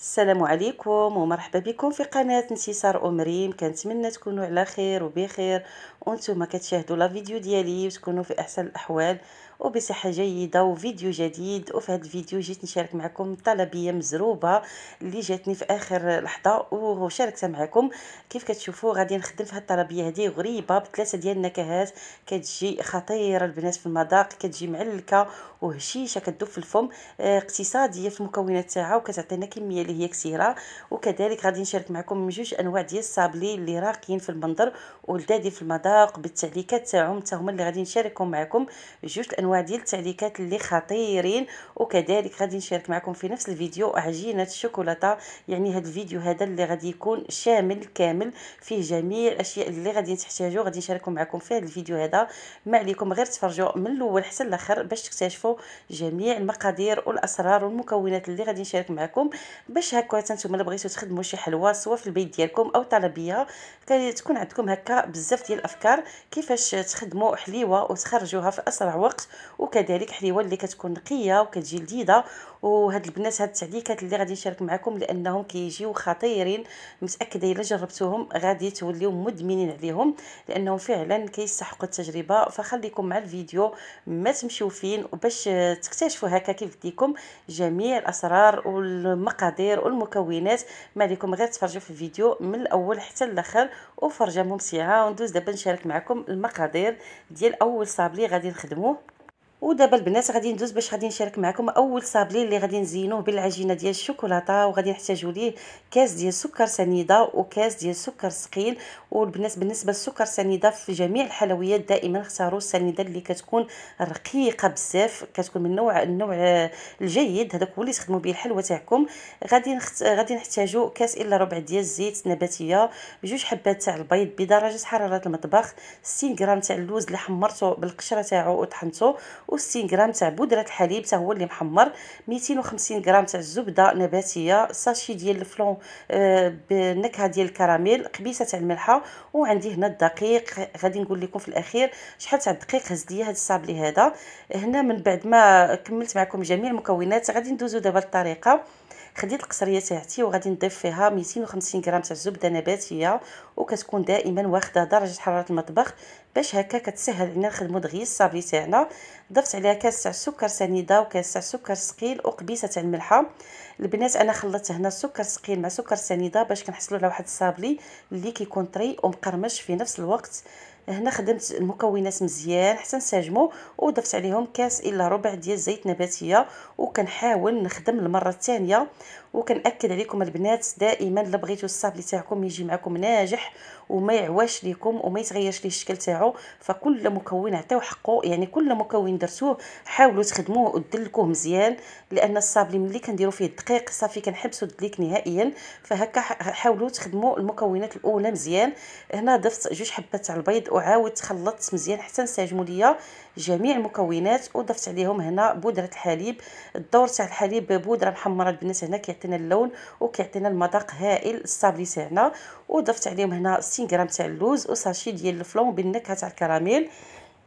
السلام عليكم ومرحبا بكم في قناة انتصار أمريم كنتمنى تكونوا على خير وبخير. وأنتم كتشاهدوا لا فيديو ديالي وتكونوا في أحسن الأحوال. وبصحة جيدة وفيديو جديد. وفي هذا الفيديو جيت نشارك معكم طلبية مزروبة اللي جاتني في آخر لحظة. وشاركتها معكم كيف كتشوفوا غادي نخدم في هذه الطلبية هذه غريبة بثلاثة ديال النكهات. كتجي خطيرة البنات في المذاق كتجي معلكة وهشيشة كتذوب في الفم. آه، اقتصادية في المكونات تاعها وكتعطينا كمية اللي هي كثيرة. وكذلك غادي نشارك معكم جوج أنواع ديال الصابلي اللي راقيين في المنظر ولذاذي في المذاق. بالتعليقات تاعهم حتى هما اللي غادي نشاركهم معكم جوج الأنواع ديال التعليقات اللي خطيرين وكذلك غادي نشارك معكم في نفس الفيديو عجينة الشوكولاتة. يعني هذا الفيديو هذا اللي غادي يكون شامل كامل فيه جميع الأشياء اللي غادي تحتاجوا غادي نشارككم معكم في هذا الفيديو هذا. ما عليكم غير تفرجوا من الأول حتى الأخر باش تكتشفوا جميع المقادير والأسرار والمكونات اللي غادي نشارك معكم. باش هكا نتوما الا بغيتوا تخدموا شي حلوة سواء في البيت ديالكم أو طلبية تكون عندكم هكا بزاف ديال الأفكار كيفاش تخدموا حليوة وتخرجوها في أسرع وقت. وكذلك حليوه اللي كتكون نقية وكتجي لذيذة. وهاد البنات هاد التعليقات اللي غادي نشارك معكم لأنهم كيجيو خطيرين. متأكدة إلا جربتوهم غادي توليو مدمنين عليهم لأنهم فعلا كيستحقوا التجربة. فخليكم مع الفيديو ما تمشيو فين وباش تكتشفوا هكا كيف ديكم جميع الأسرار والمقادير والمكونات. ما عليكم غير تفرجوا في الفيديو من الأول حتى الأخر وفرجة ممتعة. وندوز دابا نشارك معكم المقادير ديال أول صابلي غادي نخدموه. ودابا البنات غادي ندوز باش غادي نشارك معكم أول صابلي اللي غادي نزينوه بالعجينة ديال الشوكولاتة وغادي نحتاجوا ليه كاس ديال سكر سنيدة وكاس ديال سكر ثقيل والبنات بالنسبة للسكر سنيدة في جميع الحلويات دائما اختاروا السنيدة اللي كتكون رقيقة بزاف كتكون من النوع النوع الجيد. هذاك هو اللي تخدموا به الحلوه تاعكم. غادي نخت... غادي نحتاجوا كاس إلا ربع ديال الزيت نباتية بجوج حبات تاع البيض بدرجة حرارة المطبخ 60 غرام تاع اللوز اللي حمرته بالقشرة تاعو وطحنته و60 غرام تاع بودرة الحليب حتى هو اللي محمر. 250 غرام تاع الزبدة نباتية ساشي ديال الفلون آه بالنكهه ديال الكراميل قبيصه تاع الملحة. وعندي هنا الدقيق غادي نقول لكم في الأخير شحال تاع الدقيق هز ليا هذا الصابلي هذا. هنا من بعد ما كملت معكم جميع المكونات غادي ندوزو دابا للطريقة. خديت القصريه تاعتي وغادي نضيف فيها 250 غرام تاع الزبده نباتية وكتكون دائما واخدة درجة حرارة المطبخ باش هكا كتسهل علينا نخدمو دغيا الصابلي تاعنا. ضفت عليها كاس تاع السكر سنيدة وكاس تاع السكر ثقيل وقبيصة تاع الملحة. البنات أنا خلطت هنا السكر ثقيل مع سكر سنيدة باش كنحصلوا على واحد الصابلي اللي كيكون طري ومقرمش في نفس الوقت. هنا خدمت المكونات مزيان حتى نساجمو وضفت عليهم كاس إلا ربع ديال الزيت نباتية وكنحاول نخدم المرة الثانية. وكنأكد عليكم البنات دائما الا بغيتو الصابلي تاعكم يجي معكم ناجح وما يعواش ليكم وما يتغيرش ليه الشكل تاعو. فكل مكون عطيو حقه يعني كل مكون درتوه حاولوا تخدموه ودلكوه مزيان لأن الصابلي ملي كنديروا فيه الدقيق صافي كنحبسو الدليك نهائيا. فهكا حاولوا تخدموا المكونات الأولى مزيان. هنا ضفت جوج حبات تاع البيض وعاودت خلطت مزيان حتى نساجموا ليا. جميع المكونات وضفت عليهم هنا بودرة الحليب. الدور تاع الحليب بودره محمرة البنات هنا كيعطينا اللون وكيعطينا المذاق هائل الصابلي تاعنا. وضفت عليهم هنا 60 غرام تاع اللوز وساشي ديال الفلون بالنكهة تاع الكراميل.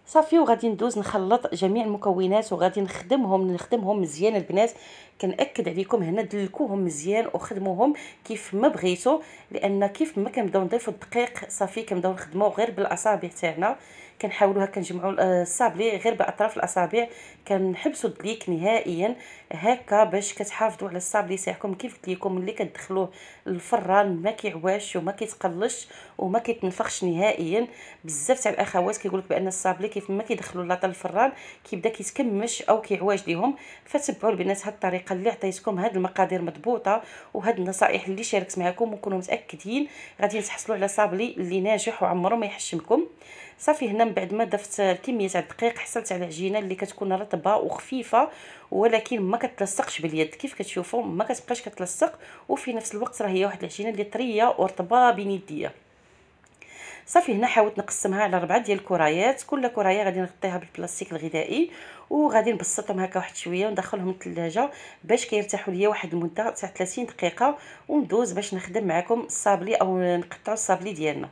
صافي وغادي ندوز نخلط جميع المكونات وغادي نخدمهم نخدمهم مزيان البنات. كنأكد عليكم هنا دلكوهم مزيان وخدموهم كيف ما بغيتو لأن كيف ما كنبداو نضيفوا الدقيق صافي كنبداو نخدموا غير بالأصابع تاعنا كنحاولوا هكا نجمعوا الصابلي غير بأطراف الأصابع كنحبسوا الدليك نهائيا هكا باش كتحافظوا على الصابلي تاعكم كيف قلت لكم ملي كتدخلوه للفران ما كيعواش وما كيتقلش وما كيتنفخش نهائيا. بزاف تاع الأخوات كيقولك بأن الصابلي كيف ما كيدخلوا لاطا الفران كيبدا كيتكمش أو كيعواج ليهم فتبعوا البنات هاد الطريقة. اللي عطيتكم هاد المقادير مضبوطة وهاد النصائح اللي شاركت معكم وكونوا متأكدين. غادي تحصلوا على صابلي اللي ناجح وعمره ما يحشمكم. صافي هنا من بعد ما ضفت الكميه تاع الدقيق حصلت على عجينة اللي كتكون رطبة وخفيفة ولكن ما كتلصقش باليد. كيف كتشوفوا؟ ما كتبقاش كتلصق وفي نفس الوقت راه هي واحد العجينة اللي طرية ورطبة بين يديا. صافي هنا حاولت نقسمها على ربعة ديال الكرايات. كل كراية غادي نغطيها بالبلاستيك الغذائي وغادي نبسطهم هكا واحد شوية وندخلهم للثلاجه باش كيرتاحوا ليا واحد المدة تاع 30 دقيقة وندوز باش نخدم معكم الصابلي أو نقطعوا الصابلي ديالنا.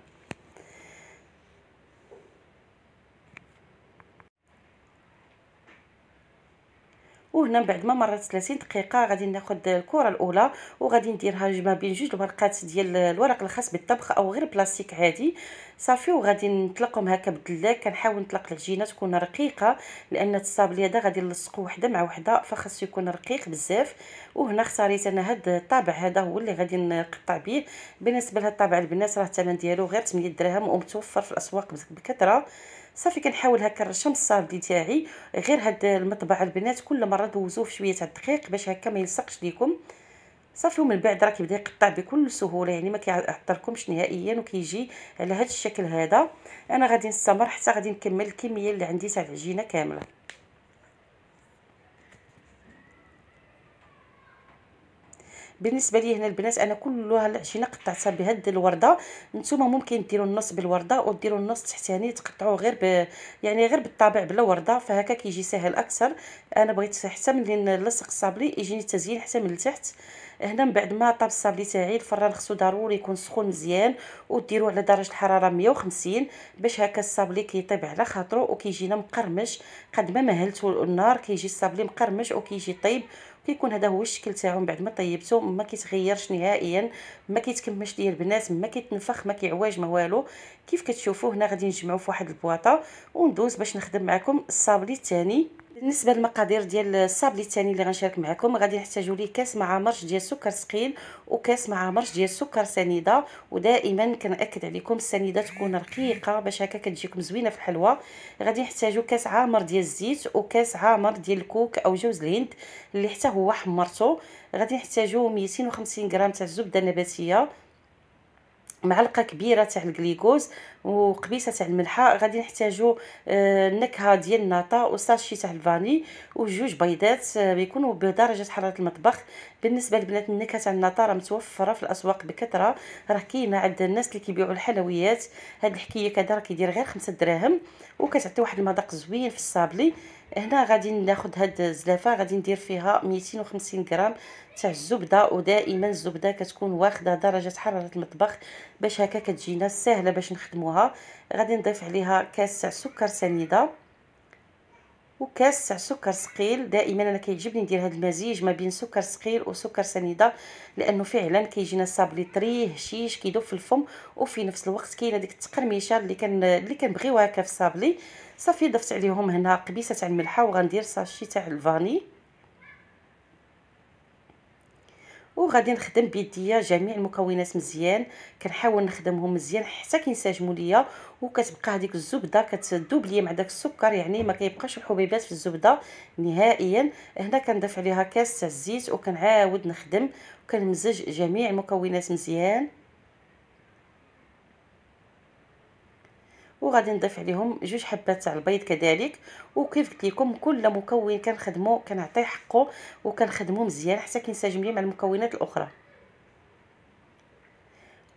وهنا بعد ما مرات 30 دقيقة غادي ناخذ الكرة الأولى وغادي نديرها ما بين جوج الورقات ديال الورق الخاص بالطبخ أو غير بلاستيك عادي. صافي وغادي نطلقهم هكا بالدلاك كنحاول نطلق العجينه تكون رقيقة لأن الصابلي هذا غادي نلصقو وحدة مع وحدة فخاصو يكون رقيق بزاف. وهنا اختاريت أنا هذا الطابع هذا هو اللي غادي نقطع به بالنسبة لهذا الطابع البنات راه الثمن ديالو غير 8 دراهم ومتوفر في الأسواق بكثرة. صافي كنحاول هكا نرشم الصابلي تاعي غير هاد المطبعه البنات كل مرة دوزوه في شوية تاع الدقيق باش هكا ما يلصقش ليكم. صافي ومن بعد راه كيبدا يقطع بكل سهولة يعني ما كيعطلكمش نهائيا وكيجي على هذا الشكل هذا. أنا غادي نستمر حتى غادي نكمل الكمية اللي عندي تاع العجينة كاملة. بالنسبة لي هنا البنات أنا كلها العجينه قطعتها بهاد الوردة. نتوما ممكن ديروا النص بالوردة وديروا النص تحتاني تقطعوه غير ب يعني غير بالطابع بلا وردة. فهكا كيجي سهل أكثر. أنا بغيت حتى ملي نلصق الصابلي يجيني التزيين حتى من التحت. هنا من بعد ما طاب الصابلي تاعي الفران خصو ضروري يكون سخون مزيان وديروه على درجة الحرارة 150 باش هكا الصابلي كيطيب على خاطرو وكيجينا مقرمش. قد ما مهلتو النار كيجي الصابلي مقرمش وكيجي طيب كيكون هذا هو الشكل تاعو من بعد ما طيبته ما كيتغيرش نهائيا ما كيتكمش ليا البنات ما كيتنفخ ما كيعواج ما والو. كيف كتشوفوا هنا غادي نجمعو في واحد البواطة وندوز باش نخدم معكم الصابلي الثاني بالنسبة للمقادير ديال الصابلي الثاني اللي غنشارك معكم غادي نحتاجوا ليه كاس مع مرش ديال السكر ثقيل وكاس مع مرش ديال السكر سنيدة. ودائما كنأكد عليكم السنيدة تكون رقيقة باش هكا كتجيكم زوينة في الحلوى. غادي نحتاجوا كاس عامر ديال الزيت وكاس عامر ديال الكوك أو جوز الهند اللي حتى هو حمرته غادي نحتاجوا 250 غرام تاع الزبدة النباتية. معلقة كبيرة تاع الكليكوز وقبيصة تاع الملحة. غادي نحتاجو آه نكهه ديال الناطا وساشي تاع الفاني وجوج بيضات آه يكونوا بدرجة حرارة المطبخ. بالنسبة لبنات النكهة تاع الناطا راه متوفرة في الأسواق بكثرة. راه كاينة عند الناس اللي كيبيعوا الحلويات. هاد الحكاية كذا راه كيدير غير خمسة دراهم وكتعطي واحد المذاق زوين في الصابلي. هنا غادي ناخذ هاد الزلافة غادي ندير فيها 250 غرام تاع الزبدة ودائما الزبدة كتكون واخدة درجة حرارة المطبخ باش هكا كتجينا سهله باش نخدموها. غادي نضيف عليها كاس تاع سكر سنيدة. وكاس تاع سكر ثقيل. دائما أنا كيعجبني ندير هذا المزيج ما بين سكر ثقيل وسكر سنيدة لأنه فعلا كيجينا الصابلي طريه هشيش كيذوب في الفم وفي نفس الوقت كاينة ديك التقرميشة اللي كان اللي كنبغيوها هكا في الصابلي صافي ضفت عليهم هنا قبيصة تاع الملحة وغندير ساشي تاع الفاني. وغادي نخدم بيديا جميع المكونات مزيان. كنحاول نخدمهم مزيان حتى كينسجموا ليا. وكتبقى هذيك الزبدة كتذوب ليا مع داك السكر يعني ما كيبقاش الحبيبات في الزبدة نهائيا. هنا كنضيف عليها كاس تاع الزيت وكنعاود نخدم. وكنمزج جميع المكونات مزيان. وغادي نضيف عليهم جوج حبات تاع البيض كذلك. وكيف قلت لكم كل مكون كنخدمو كنعطيه حقه وكنخدمو مزيان حتى كينسجم لي مع المكونات الأخرى.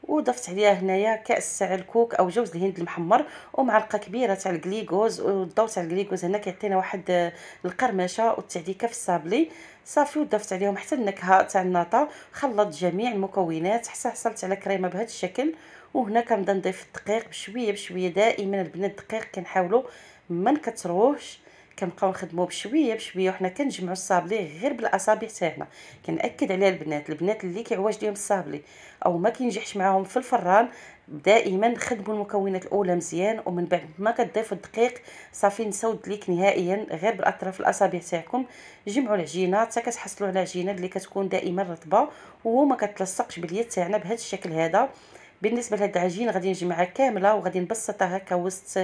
وضفت عليها هنايا كأس تاع الكوك أو جوز الهند المحمر ومعلقة كبيرة تاع الكليكوز والضوء تاع الكليكوز هنا كيعطينا واحد القرمشة والتعديكه في الصابلي. صافي وضفت عليهم حتى النكهة تاع الناطا خلطت جميع المكونات حتى حصلت على كريمة بهذا الشكل. وهنا كنبدا نضيف الدقيق بشوية بشوية دائما. البنات الدقيق كنحاولوا ما نكثروهش كنبقاو نخدموه بشوية بشوية وحنا كنجمعوا الصابلي غير بالأصابع تاعنا كنأكد على البنات البنات اللي كيعواج ليهم الصابلي أو ما كينجحش معاهم في الفران دائما خدموا المكونات الأولى مزيان ومن بعد ما كتضيفوا الدقيق صافي نساو الدليك نهائيا غير بالأطراف الأصابع تاعكم. جمعوا العجينة حتى كتحصلوا على عجينة اللي كتكون دائما رطبة وما كتلصقش باليد تاعنا بهذا الشكل هذا. بالنسبة لهاد العجين غادي نجمعها كاملة وغادي نبسطها هكا وسط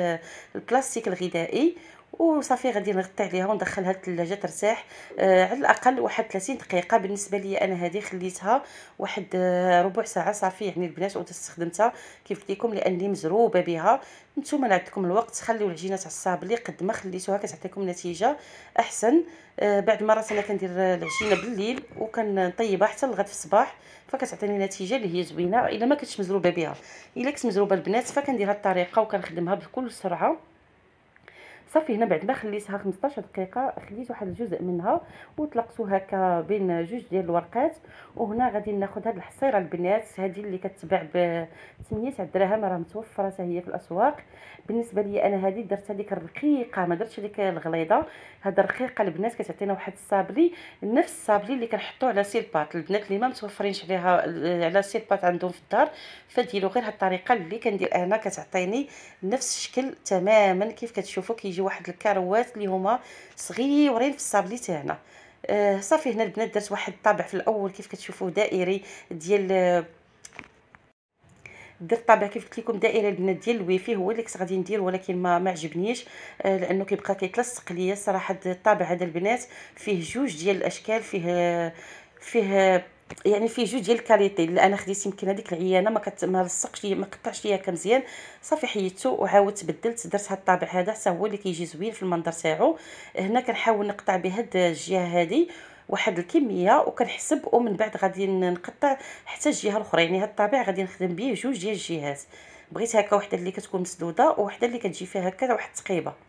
البلاستيك الغذائي وصافي غادي نغطي عليها وندخلها للثلاجة ترتاح. آه على الأقل واحد 30 دقيقة بالنسبة لي أنا هذه خليتها واحد آه ربع ساعة صافي. يعني البنات واستخدمتها كيف قلت لكم لأني مزروبة بها. نتوما عندكم الوقت خليو العجينة تاع الصابلي قد ما خليتوها كتعطيكم نتيجة أحسن. آه بعد مرات أنا كندير العجينة بالليل وكنطيبها حتى لغد في الصباح فكتعطيني نتيجة اللي هي زوينة إلا ما كنتش مزروبة بها. إلا كنت مزروبة البنات فكندير الطريقة وكنخدمها بكل سرعة. صافي هنا بعد ما خليتها 15 دقيقة خليت واحد الجزء منها وطلقته هكا بين جوج ديال الورقات وهنا غادي ناخذ هاد الحصيرة البنات هذه اللي كتباع ب 8 الدراهم راه متوفرة حتى هي في الأسواق. بالنسبة لي أنا هذه درتها ديك الرقيقة ما درتش ديك الغليظة. هاد الرقيقة البنات كتعطينا واحد الصابلي نفس الصابلي اللي كنحطوه على silpat البنات اللي ما متوفرينش عليها على silpat عندهم في الدار فديروا غير هاد الطريقة اللي كندير أنا كتعطيني نفس الشكل تماما كيف كتشوفوا كيجي واحد ال carreaux ات اللي هما صغيورين في الصابلي تاعنا. آه صافي هنا البنات درت واحد الطابع في الأول كيف كتشوفوا دائري ديال درت طابع كيف قلت لكم دائره البنات ديال الويفي هو اللي كنت غادي ندير ولكن ما ما عجبنيش آه لأنه كيبقى كيتلصق ليا صراحة الطابع هذا البنات فيه جوج ديال الأشكال فيه فيه يعني فيه جوج ديال الكاليتي اللي أنا خديت يمكن هذيك العيانه ما كت ما لصقش ليا ما قطعش ليا كمزيان. صافي حيدته وعاودت بدلت درت هذا الطابع هذا. حتى هو اللي كيجي زوين في المنظر تاعو. هنا كنحاول نقطع بهاد الجهة هذه واحد الكمية وكنحسب ومن بعد غادي نقطع حتى الجهة الأخرى. يعني هاد الطابع غادي نخدم به جوج ديال الجهات. بغيت هكا وحدة اللي كتكون مسدودة وحده اللي كتجي فيها هكا واحد التقيبة.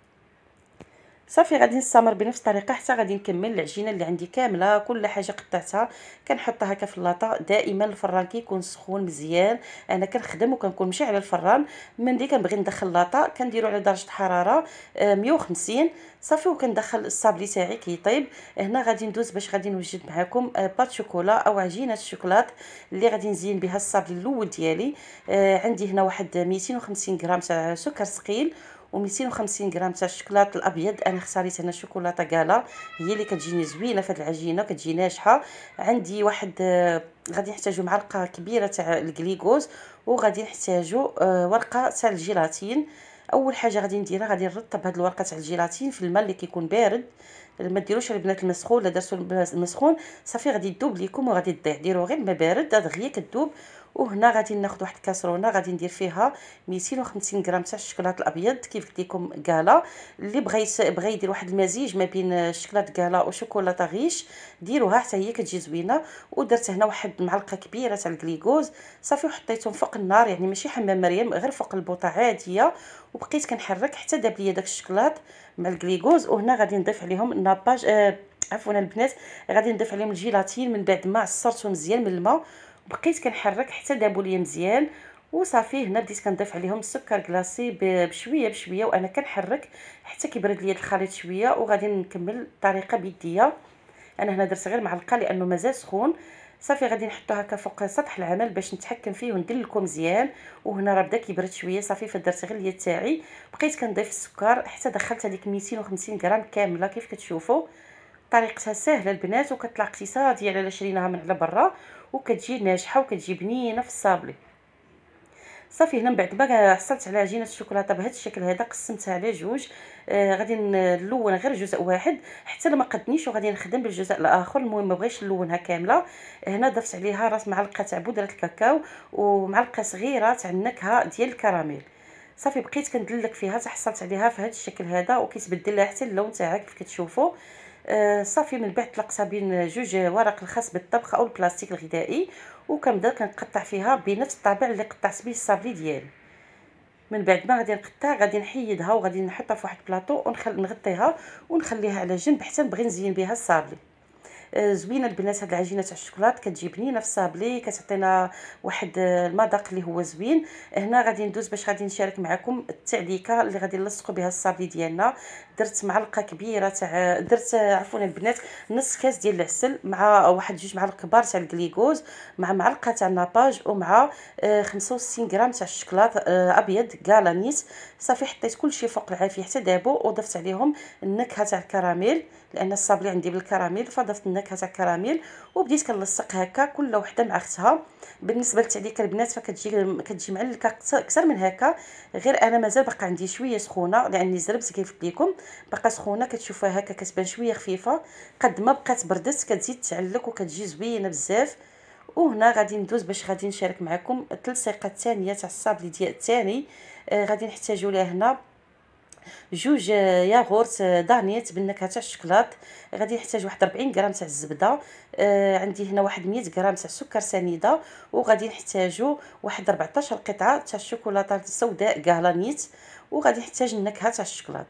صافي غادي نستمر بنفس الطريقة حتى غادي نكمل العجينة اللي عندي كاملة. كل حاجة قطعتها كنحطها هكا في اللاطة. دائما الفران كيكون سخون مزيان. أنا كنخدم وكنكون ماشي على الفران. ملي كنبغي ندخل لاطة كنديرو على درجة حرارة 150 آه، صافي وكندخل الصابلي تاعي كيطيب. هنا غادي ندوز باش غادي نوجد معكم آه، بات شوكولا أو عجينة الشوكولات اللي غادي نزين بها الصابلي الأول ديالي. آه، عندي هنا واحد 250 غرام تاع سكر ثقيل. و250 غرام تاع الشوكولاط الأبيض. أنا اختاريت هنا شوكولاتة كالا هي اللي كتجيني زوينة في العجينة كتجي ناجحة. عندي واحد آه، غادي نحتاجو معلقة كبيرة تاع الكليكوز وغادي نحتاجو آه، ورقة تاع الجيلاتين. أول حاجة غادي نديرها غادي نرطب هاد الورقة تاع الجيلاتين في الماء اللي كيكون بارد. ما ديروش البنات المسخون لا درتو المسخون. صافي غادي تذوب ليكم وغادي تضيع. ديروا غير الماء بارد دغيا كتذوب وهنا غادي ناخذ واحد الكاسرونه غادي ندير فيها 250 غرام تاع الشوكولاط الأبيض كيف قلت لكم كالا اللي بغيت بغى يدير واحد المزيج ما بين الشوكولاط كالا وشوكولاتة غيش ديروها حتى هي كتجي زوينة. ودرت هنا واحد معلقة كبيرة تاع الكليكوز صافي وحطيتهم فوق النار يعني ماشي حمام مريم غير فوق البوطة عادية. وبقيت كنحرك حتى داب ليا داك الشوكولاط مع الكليكوز وهنا غادي نضيف عليهم ال nappage آه عفوا البنات غادي نضيف عليهم الجيلاتين من بعد ما عصرته مزيان من الماء. بقيت كنحرك حتى دابوا ليا مزيان وصافي هنا بديت كنضيف عليهم السكر glacé بشوية بشوية وأنا كنحرك حتى كيبرد ليا الخليط شوية وغادي نكمل الطريقة بيديا. أنا هنا درت غير معلقة لأنه مازال سخون. صافي غادي نحطو هكا فوق سطح العمل باش نتحكم فيه وندلكو مزيان. وهنا راه بدا كيبرد شوية صافي فدرت غير اليد تاعي. بقيت كنضيف السكر حتى دخلت هذيك 250 غرام كاملة كيف كتشوفوا طريقتها سهلة البنات وكتطلع اقتصاديه على شريناها من على برا. وكتجي ناجحة وكتجي بنينه في الصابلي. صافي هنا من بعد ما حصلت على عجينه الشوكولاتة بهذا الشكل هذا قسمتها على جوج. آه غادي نلون غير جزء واحد حتى لما قدنيش وغادي نخدم بالجزء الآخر. المهم ما بغيتش نلونها كاملة. هنا ضفت عليها راس معلقة تاع بودرة الكاكاو ومعلقة صغيرة تاع النكهة ديال الكراميل. صافي بقيت كندلك فيها حتى حصلت عليها في هذا الشكل هذا وكيتبدل لها حتى اللون تاعها كيف كتشوفوا صافي من بعد طلقتها بين جوج ورق الخاص بالطبخ أو البلاستيك الغذائي وكنبدأ كنقطع فيها بنفس الطابع اللي قطعت به الصابلي ديالي. من بعد ما غادي نقطع غادي نحيدها وغادي نحطها في واحد بلاطو ونخل نغطيها ونخليها على جنب حتى نبغي نزين بها الصابلي. آه، زوينة البنات هاد العجينة تاع الشوكولات كتجي بنينه في الصابلي كتعطينا واحد المذاق اللي هو زوين. هنا غادي ندوز باش غادي نشارك معكم التعليكة اللي غادي نلصقوا بها الصابلي ديالنا. درت معلقة كبيرة تاع درت عفوا البنات نص كاس ديال العسل مع واحد جوج معالق كبار تاع الكليكوز مع معلقة تاع ال nappage ومع 65 آه، غرام تاع الشوكولات آه، أبيض كالانيت صافي حطيت كلشي فوق العافية حتى دابو وضفت عليهم النكهة تاع الكراميل. لأن الصابلي عندي بالكراميل فضفت النكهه تاع الكراميل وبديت كنلصق هكا كل وحدة مع أختها. بالنسبة للتعليكه البنات فكتجي كتجي معلكه أكثر من هكا. غير أنا مازال باقا عندي شوية سخونة لأني زربت كيف قلت لكم. باقا سخونة كتشوفوها هكا كتبان شوية خفيفة. قد ما بقات بردت كتزيد تعلك وكتجي زوينة بزاف. وهنا غادي ندوز باش غادي نشارك معكم التلصيقة الثانية تاع الصابلي ديال الثاني آه غادي نحتاجوا ليه هنا. جوج ياغورت دانيت بالنكهه تاع الشكلاط غادي نحتاج واحد 40 غرام تاع الزبدة. آه عندي هنا واحد 100 غرام تاع السكر سنيدة. وغادي نحتاجو واحد 14 قطعة تاع الشوكولاته السوداء كالانيت وغادي نحتاج النكهه تاع الشكلاط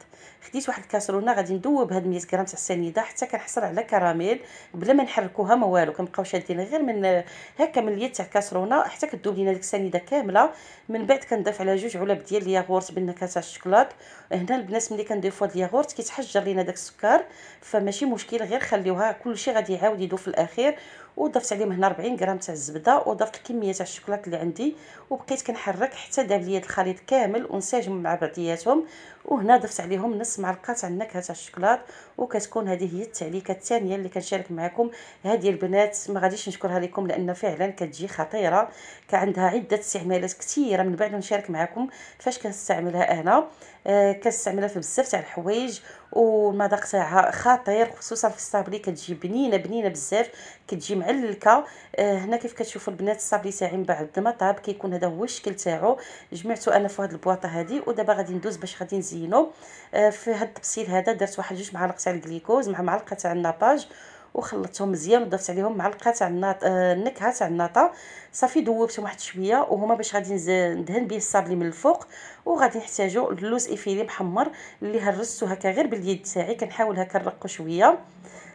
خديت واحد الكاسرونه غادي ندوب هاد 100 غرام تاع السنيده حتى كنحصل على كراميل. بلا ما نحركوها ما والو كنبقاو شادين غير من هكا من اليد تاع الكاسرونه حتى كدوب لينا ديك السنيده كامله. من بعد كنضيف على جوج علب ديال الياغورت بالنكهه تاع الشكلاط هنا البنات ملي كنضيفوا هاد الياغورت كيتحجر لينا داك السكر. فماشي مشكل غير خليوها كلشي غادي يعاود يذوب في الأخير. وضفت عليهم هنا 40 غرام تاع الزبدة وضفت الكميه تاع الشوكولاط اللي عندي وبقيت كنحرك حتى داب ليا الخليط كامل ونساجم مع بعضياتهم. وهنا ضفت عليهم نص معلقة تاع النكهة تاع الشوكولاط وكتكون هذه هي التعليكة الثانية اللي كنشارك معكم. هذه البنات ما غاديش نشكرها لكم لأن فعلا كتجي خطيرة. كعندها عدة استعمالات كثيرة من بعد نشارك معكم فاش كنستعملها أنا؟ آه كنستعملها في بزاف تاع الحوايج والمذاق تاعها خطير خصوصا في الصابلي كتجي بنينة بنينة بزاف كتجي معلكه آه هنا كيف كتشوفوا البنات الصابلي تاعي من بعد ما طاب كيكون هذا هو الشكل تاعو. جمعته أنا في هذه البواطة هذه ودابا غادي ندوز باش غادي نزينو. آه في هذا التبسيل هذا درت واحد جوج معالق تاع الجليكوز مع معلقة تاع ال nappage. وخلطتهم مزيان وضفت عليهم معلقة تاع الناط آه النكهة تاع الناطة. صافي دوبتهم واحد شوية وهما باش غادي ندهن به الصابلي من الفوق وغادي نحتاجو اللوز effilé محمر اللي هرستو هكا غير باليد تاعي كنحاول هكا نرقو شوية.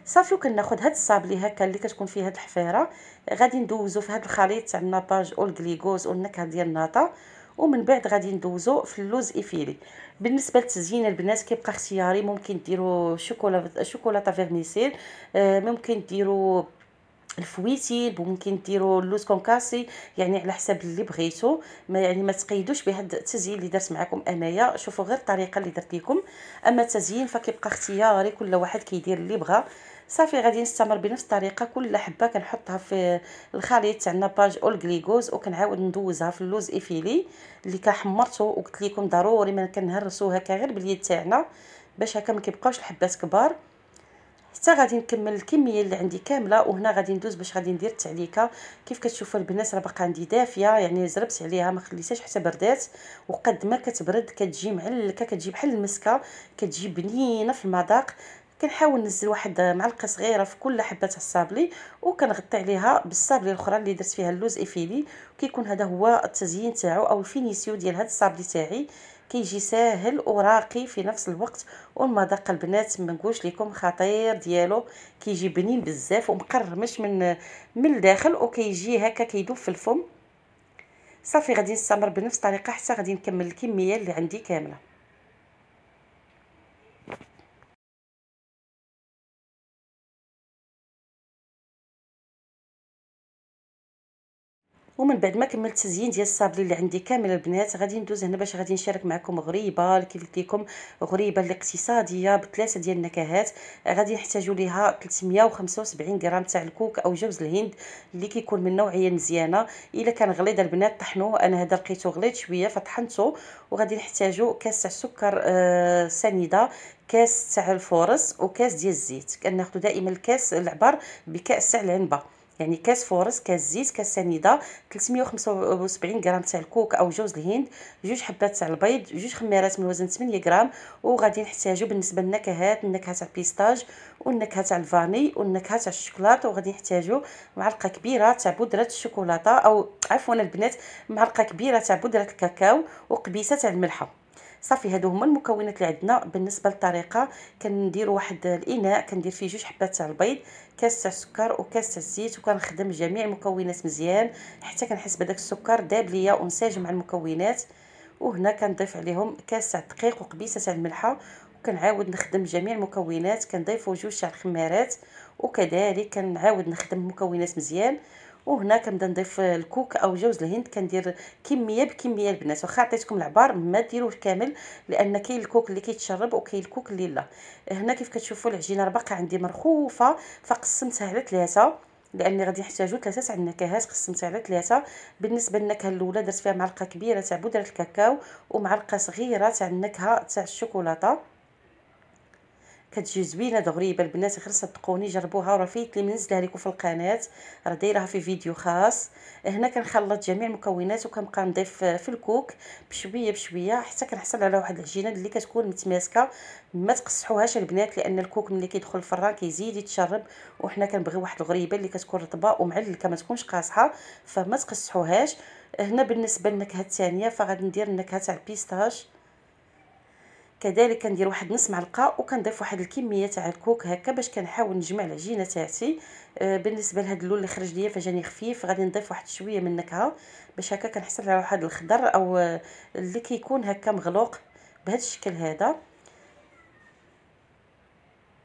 صافي وكناخذ هاد الصابلي هكا اللي كتكون فيه هاد الحفيره غادي ندوزو في هاد الخليط تاع ال nappage وال glucose والنكهة ديال الناطة. ومن بعد غادي ندوزو في اللوز effilé. بالنسبة للتزيين البنات كيبقى اختياري ممكن ديروا شوكولا شوكولاتة vermicelle آه ممكن ديروا ال feuilleté ممكن ديروا اللوز concassé يعني على حساب اللي بغيتو. ما يعني ما تقيدوش بهذا التزيين اللي درت معكم أنايا. شوفوا غير الطريقة اللي درت لكم أما التزيين فكيبقى اختياري كل واحد كيدير اللي بغى صافي غادي نستمر بنفس الطريقة. كل حبه كنحطها في الخليط تاع ال nappage أو الكليكوز وكنعاود ندوزها في اللوز effilé اللي كحمرته وقلت لكم ضروري ما كنهرسو هكا غير باليد تاعنا باش هكا ما كيبقاوش الحبات كبار. حتى غادي نكمل الكمية اللي عندي كاملة وهنا غادي ندوز باش غادي ندير التعليكة. كيف كتشوفوا البنات راه باقا عندي دافية يعني زربت عليها ما خليتهاش حتى بردات. وقد ما كتبرد كتجي معلكة كتجي بحال المسكة كتجي بنينة في المذاق. كنحاول ننزل واحد معلقة صغيرة في كل حبة تاع الصابلي وكنغطي عليها بالصابلي الأخرى اللي درت فيها اللوز effilé. وكيكون هذا هو التزيين تاعو أو ال finition ديال هذا الصابلي تاعي. كيجي ساهل وراقي في نفس الوقت والمذاق البنات ما نقولش لكم خطير ديالو. كيجي بنين بزاف ومقرمش من من الداخل وكيجي هكا كيدوب في الفم. صافي غادي نستمر بنفس الطريقة حتى غادي نكمل الكمية اللي عندي كاملة. ومن بعد ما كملت التزيين ديال الصابلي اللي عندي كامل البنات غادي ندوز هنا باش غادي نشارك معكم غريبة كيف قلت لكم غريبة الاقتصادية بثلاثة ديال النكهات. غادي نحتاجوا ليها 375 غرام تاع الكوك أو جوز الهند اللي كيكون من نوعية مزيانة. إلا كان غليظ البنات طحنوه أنا هذا لقيته غليظ شوية فطحنته. وغادي نحتاجوا كاس تاع السكر آه سنيدة كاس تاع الفورص وكاس ديال الزيت. كناخذوا دائما الكاس العبار بكأس تاع العنبة. يعني كاس فورص كاس زيت كاس سنيدة 375 غرام تاع الكوك أو جوز الهند جوج حبات تاع البيض جوج خميرات من وزن 8 غرام وغادي نحتاجو بالنسبة للنكهات النكهة تاع البيستاش والنكهة تاع الفاني والنكهة تاع الشوكولاط وغادي نحتاجو معلقة كبيرة تاع بودرة الشوكولاتة أو عفوا البنات معلقة كبيرة تاع بودرة الكاكاو وقبيصة تاع الملحة. صافي هادو هما المكونات اللي عندنا. بالنسبة للطريقة كندير واحد الإناء كندير فيه جوج حبات تاع البيض كاس تاع السكر وكاس تاع الزيت وكنخدم جميع المكونات مزيان حتى كنحس بداك السكر داب ليا ونساجم مع المكونات. وهنا كنضيف عليهم كاس تاع الدقيق وقبيصة تاع الملحة وكنعاود نخدم جميع المكونات كنضيفوا جوج تاع الخمارات وكذلك كنعاود نخدم المكونات مزيان. وهنا كنبدا نضيف الكوك أو جوز الهند كندير كمية بكمية البنات. واخا عطيتكم العبار ما ديروش كامل لأن كاين الكوك اللي كيتشرب وكاين الكوك اللي لا. هنا كيف كتشوفوا العجينة باقا عندي مرخوفة فقسمتها على ثلاثة لأني غادي نحتاجو ثلاثة تاع النكهات قسمتها على ثلاثة. بالنسبة للنكهة الأولى درت فيها معلقة كبيرة تاع بودرة الكاكاو ومعلقة صغيرة تاع النكهة تاع الشوكولاتة. كتجي زوينة دغريبه البنات غير صدقوني جربوها راه فايت لي منزلها لكم في القناة. راه دايرها في فيديو خاص. هنا كنخلط جميع المكونات وكنبقى نضيف في الكوك بشوية بشوية حتى كنحصل على واحد العجينة اللي كتكون متماسكة. ما تقصحوهاش البنات لأن الكوك ملي كيدخل الفران كيزيد يتشرب. وحنا كنبغيو واحد الغريبة اللي كتكون رطبة ومعلكه ما تكونش قاصحة فما تقصحوهاش. هنا بالنسبة للنكهه الثانية فغادي ندير النكهة تاع البيستاش كذلك كندير واحد نص معلقة وكنضيف واحد الكمية تاع الكوك هكا باش كنحاول نجمع العجينة تاعتي. آه بالنسبة لهاد اللون اللي خرج ليا فجاني خفيف غادي نضيف واحد شوية من النكهه باش هكا كنحصل على واحد الخضر اللي كيكون هكا مغلوق بهذا الشكل هذا.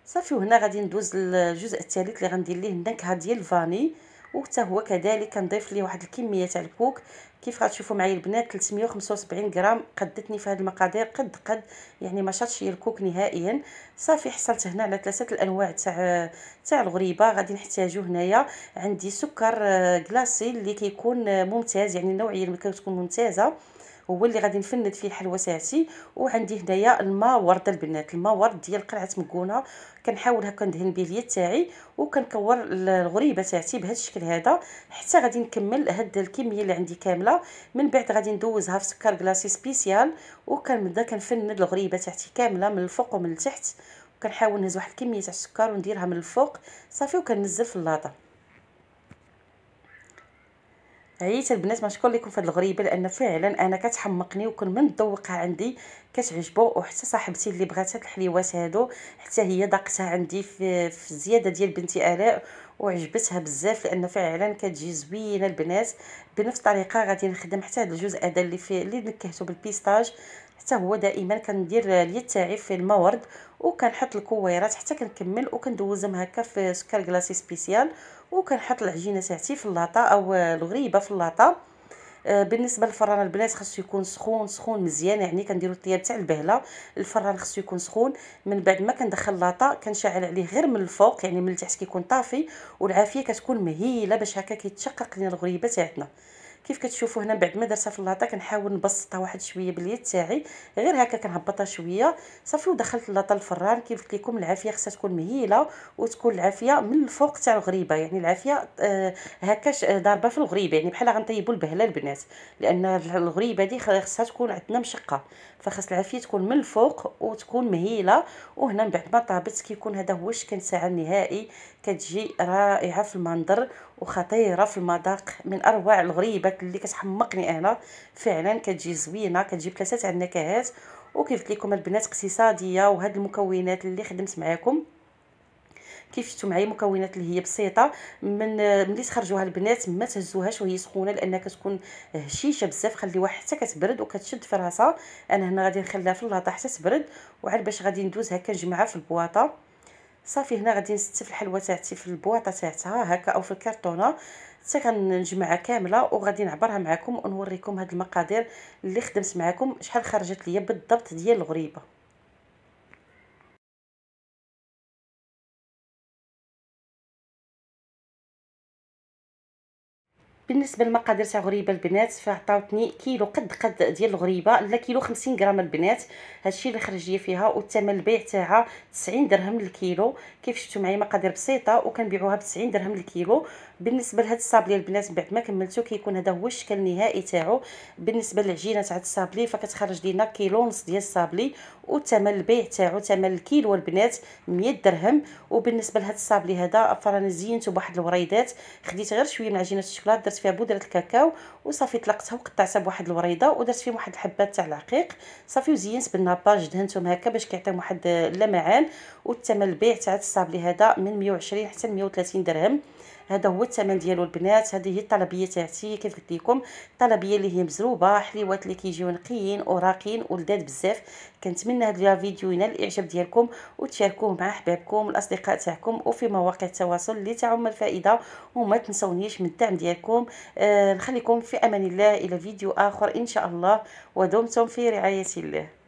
صافي وهنا غادي ندوز للجزء الثالث اللي غندير ليه النكهة ديال الفاني. وحتى هو كذلك كنضيف ليه واحد الكمية تاع الكوك كيف غتشوفوا معايا البنات؟ 375 غرام. قدتني في هذه المقادير قد قد يعني ما شاطش الكوك نهائيا. صافي حصلت هنا على ثلاثة الأنواع تاع تاع الغريبة. غادي نحتاجو هنايا عندي سكر كلاصي اللي كيكون ممتاز. يعني النوعية اللي كتكون ممتازة. هو اللي غادي نفند فيه الحلوه تاعتي وعندي هنايا الماء ورد البنات الماء ورد ديال قرعه مكونة. كنحاول هكا ندهن به اليد تاعي وكنكور الغريبة تاعتي بهذا الشكل هذا. حتى غادي نكمل هاد الكمية اللي عندي كاملة. من بعد غادي ندوزها في سكر كلاصي سبيسيال. وكنبدا كنفند الغريبة تاعتي كاملة من الفوق ومن التحت. وكنحاول نهز واحد الكمية تاع السكر ونديرها من الفوق. صافي وكنزل في اللاطة. عييت البنات ما شكون لكم في الغريبه لأن فعلا أنا كتحمقني وكل من ذوقها عندي كتعجبو وحتى صاحبتي اللي بغات هاد الحليوات هادو حتى هي ذاقتها عندي في, في زيادة ديال بنتي آلاء وعجبتها بزاف لأن فعلا كتجي زوينة البنات. بنفس الطريقة غادي نخدم حتى هذا الجزء هذا اللي فيه اللي نكهته بالبيستاش. حتى هو دائما كندير اليد تاعي في الماورد وكنحط الكويرات حتى كنكمل وكندوزهم هكا في سكر glacé spécial وكنحط العجينة تاعتي في اللاطه أو الغريبة في اللاطه آه، بالنسبة للفران البنات خاصو يكون سخون سخون مزيان يعني كنديروا الطياب تاع البهلة. الفران خاصو يكون سخون. من بعد ما كندخل اللاطه كنشعل عليه غير من الفوق يعني من التحت كيكون طافي والعافية كتكون مهيلة باش هكا كيتشقق لنا الغريبة تاعتنا كيف كتشوفوا هنا بعد ما درتها في اللاطه كنحاول نبسطها واحد شوية باليد تاعي. غير هكا كنهبطها شوية. صافي ودخلت اللاطه الفران. كيف قلت لكم العافية خصها تكون مهيلة وتكون العافية من الفوق تاع الغريبة. يعني العافية آه هكاش ضاربة في الغريبة. يعني بحال غنطيبوا البهله البنات. لأن الغريبة دي خصها تكون عندنا مشقة. فخاص العافية تكون من الفوق وتكون مهيلة. وهنا من بعد ما طابت كيكون هذا هو الشكل تاعها النهائي. كتجي رائعة في المنظر. وخطيرة في المذاق من أروع الغريبات اللي كتحمقني أنا. فعلا كتجي زوينة كتجيب ثلاثة تاع النكهات وكيف قلت لكم البنات اقتصادية وهاد المكونات اللي خدمت معاكم؟ كيف شفتوا معايا مكونات اللي هي بسيطة. من ملي تخرجوها البنات ما تهزوهاش وهي سخونة لأنها كتكون هشيشة بزاف خليوها حتى كتبرد وكتشد في راسها. أنا هنا غادي نخليها في اللاطه حتى تبرد وعاد باش غادي ندوز هكا نجمعها في البواطة. صافي هنا غادي نستف الحلوه تاعتي في البواطه تاعتها هكا أو في الكرتونة. حتى كنجمعها كاملة وغادي نعبرها معكم ونوريكم هاد المقادير اللي خدمت معكم شحال خرجت ليا بالضبط ديال الغريبة. بالنسبة للمقادير تاع غريبة البنات فعطاوتني كيلو قد قد ديال الغريبة لا كيلو 50 غرام البنات. هادشي اللي خرج ليا فيها والثمن البيع تاعها 90 درهم للكيلو كيف شفتوا معايا مقادير بسيطة وكنبيعوها ب 90 درهم للكيلو بالنسبة لهاد الصابلي البنات بعد ما كملتو كيكون هذا هو الشكل النهائي تاعو. بالنسبة للعجينة تاع الصابلي فكتخرج لينا كيلو ونص ديال الصابلي وثمن البيع تاعو ثمن الكيلو البنات 100 درهم. وبالنسبة لهاد الصابلي هذا فرانا زينته بواحد الوريدات خديت غير شوية من عجينة الشوكولاته درت فيها بودرة الكاكاو وصافي طلقتها وقطعتها بواحد الوريده ودرت فيهم واحد الحبات تاع العقيق. صافي وزينت بالناباج دهنتهم هكا باش كيعطيهم واحد اللمعان. والثمن البيع تاع الصابلي هذا من 120 حتى 130 درهم. هذا هو الثمن ديالو البنات هذه هي الطلبية تاعتي كيف قلت لكم. طلبيه اللي هي مزروبة حليوات اللي كيجيو نقيين وراقين ولذاذ بزاف. كنتمنى هذا الفيديو ينال الإعجاب ديالكم وتشاركوه مع أحبابكم والأصدقاء تاعكم وفي مواقع التواصل اللي تعم الفائدة وما تنسونيش من الدعم ديالكم. آه نخليكم في أمان الله إلى فيديو آخر إن شاء الله. ودمتم في رعاية الله.